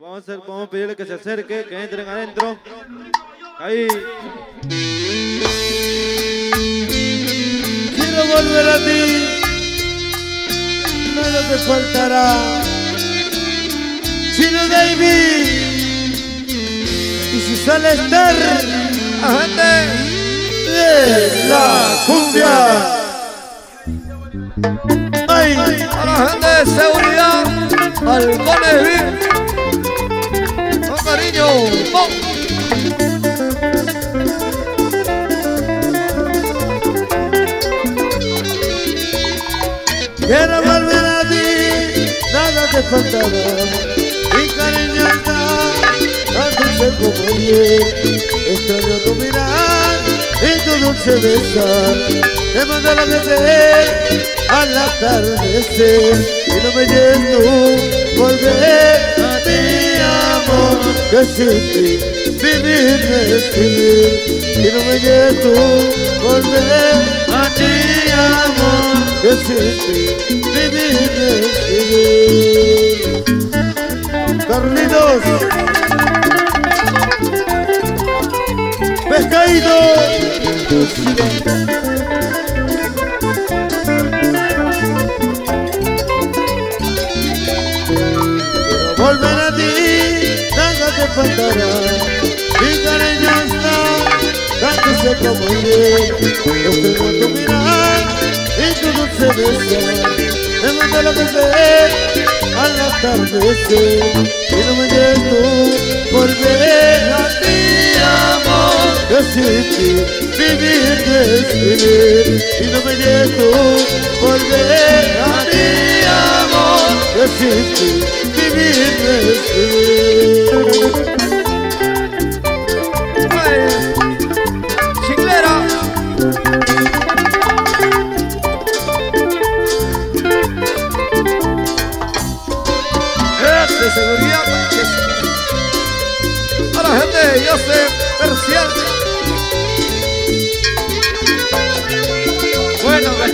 Vamos a, pedirle que se acerque, que entren adentro. Ahí. Quiero volver a ti, nada te faltará. Chino David, y si sale estar, Agente de la cumbia. Ay, a la gente de seguridad, halcones quiero volver a ti, nada te faltará. Mi cariño está tan dulce como ayer. Extraño tu mirar y tu dulce besar. Te mando lo que te al atardecer y no me tú volver a ti, amor. Que sin ti vivir es vivir y no me tú volver Carlitos. Pescadito. Volver a ti, nada te faltará. Mi cariño está tan dulce como. Yo mirar y tu dulce. Me manda lo que sé al atardecer. Y no me lleves tú, volver a ti, amor. Ti vivir es vivir. Y no me lleves tú, volver a ti, amor. Ti vivir es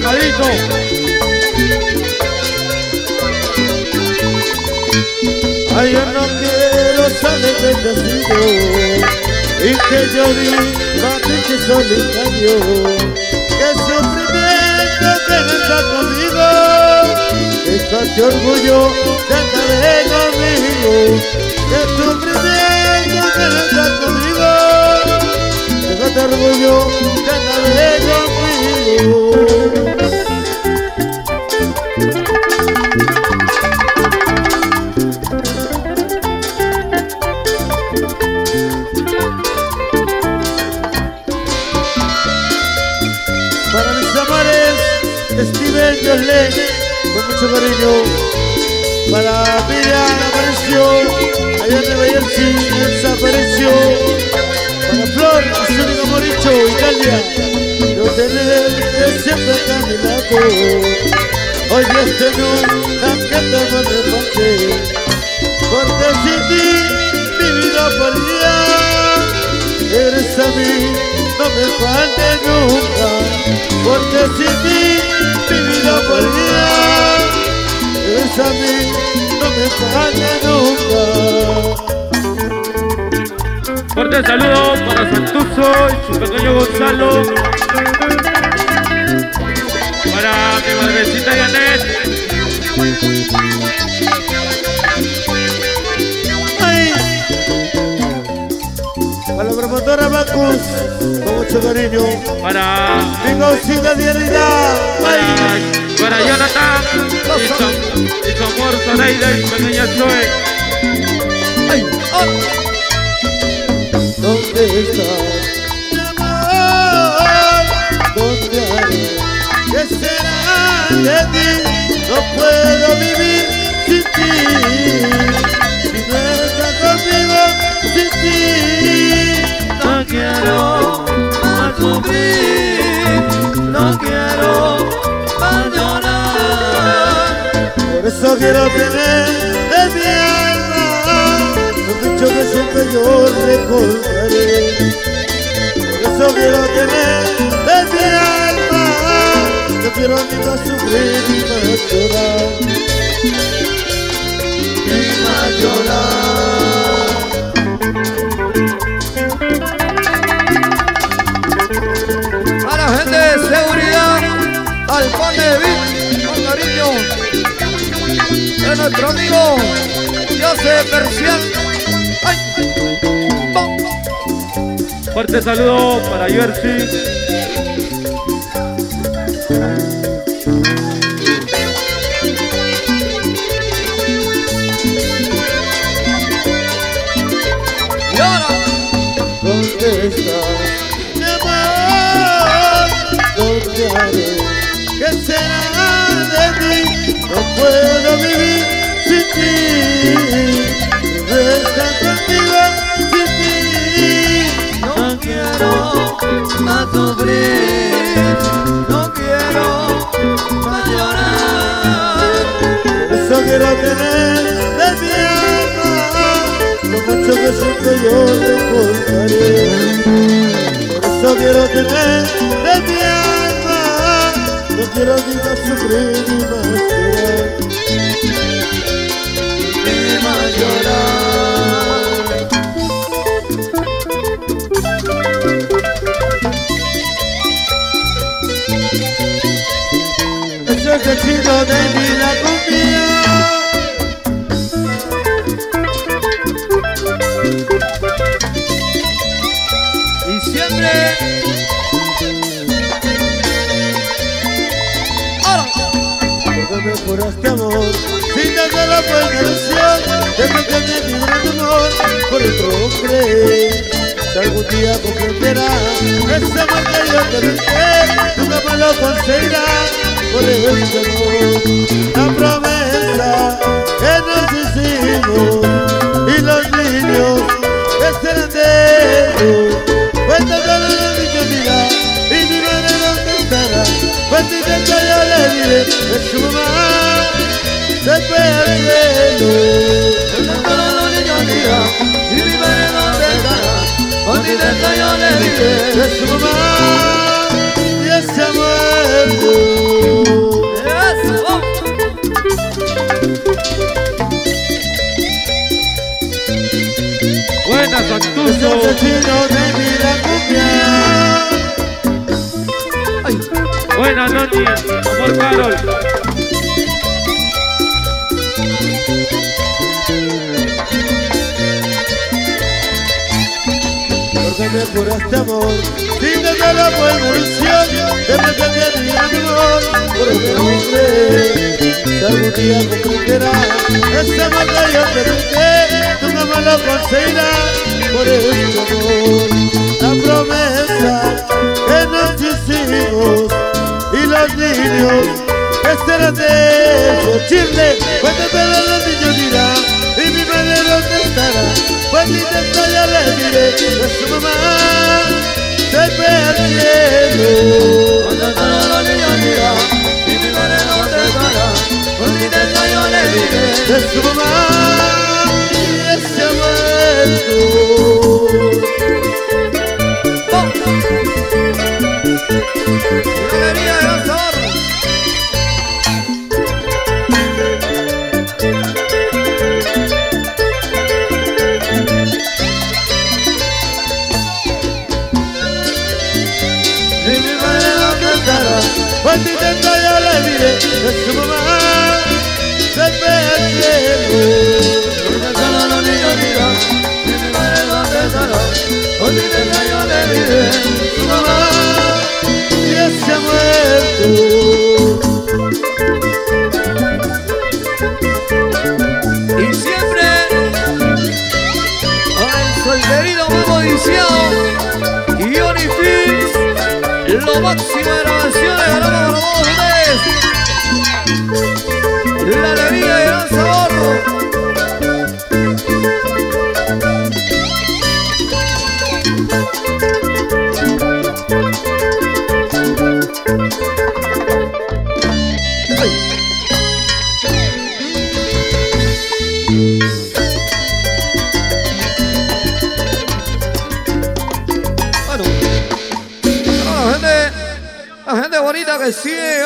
Pescadito. Ay, yo no quiero saber de castigo y que yo viva triste solitario. Que sufrimiento que no está conmigo, déjate orgullo de andar conmigo. Que sufrimiento que no está conmigo, déjate orgullo de andar conmigo. Steven Yolén, con mucho cariño. Para Miriam apareció, allá de Bayersi, desapareció. Para Flor, su único moricho, Italia. No tenerte siempre a mi lado. Hoy este nunca que te mande parte. Porque sin ti, mi vida por día. Eres a mí, no me falte nunca, porque sin ti mi vida por día. Eres a mí, no me falte nunca. Fuerte saludo para Santuzo y su pequeño Gonzalo. Para mi madrecita Janet. Mucho cariño. Para, Tengo sin realidad. para, para Jonathan y su, amor Zoraida y pequeña Zoe. Ay, oh. ¿Dónde estás? Mi amor, ¿dónde haré? ¿Qué será de ti? No puedo vivir sin ti. Si no estás conmigo, sin ti. No quiero sufrir, no quiero más llorar. Por eso quiero tener de alma lo dicho que siempre yo recordaré. Por eso quiero tener de alma, no quiero ni más sufrir ni más llorar. Con cariño de nuestro amigo José Persian. ¡Ay! Fuerte saludo para Jersey. Sufrir, no quiero más llorar. Eso quiero tener de alma. Lo mucho que siento yo recordaré. Por eso quiero tener de alma. No quiero ni más sufrir ni más. El chino de mi la cumbia. Y siempre. Ahora. Porque me juraste amor Sin desde la ilusión Desde que me vibra tu amor Por eso creer algún día comprenderás Ese amor que yo te brindé Nunca más lo conseguirás La promesa que nos hicimos. Y los niños que todos los niños mira Y mi madre dónde estará Cuando yo le diré Es su mamá Se fue al dirán, y mi madre su mamá Y se ha muerto Eso. Buena Es el Santuso. chino Porque me juraste amor. Desde la que me vibra tu amor. Por ese hombre Que algún día comprenderás Ese amor que yo te brindé Nunca más lo conseguirás Por ese amor La promesa que nos hicimos. Y los niños que serán de Chile, todos los niños dirán Y mi madre dónde estará Pues dentro ya le diré Que su mamá se fue al cielo cuando te de mamá lo máximo de grabaciones grabamos. Marcinho!